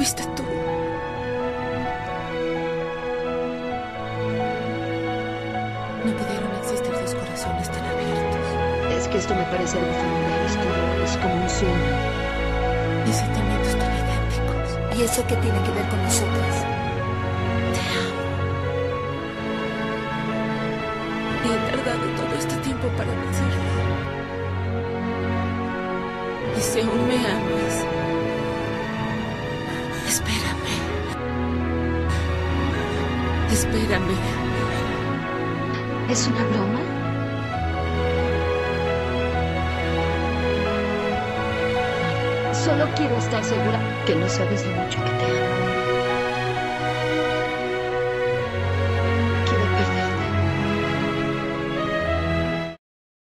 Fuiste tú. No pudieron existir dos corazones tan abiertos. Es que esto me parece algo familiar. Esto es como un sueño. Y sentimientos tan idénticos. ¿Y eso qué tiene que ver con nosotras? Te amo. Y he tardado todo este tiempo para decirlo. Y si aún me amas, espérame. Espérame. ¿Es una broma? Solo quiero estar segura que no sabes lo mucho que te amo.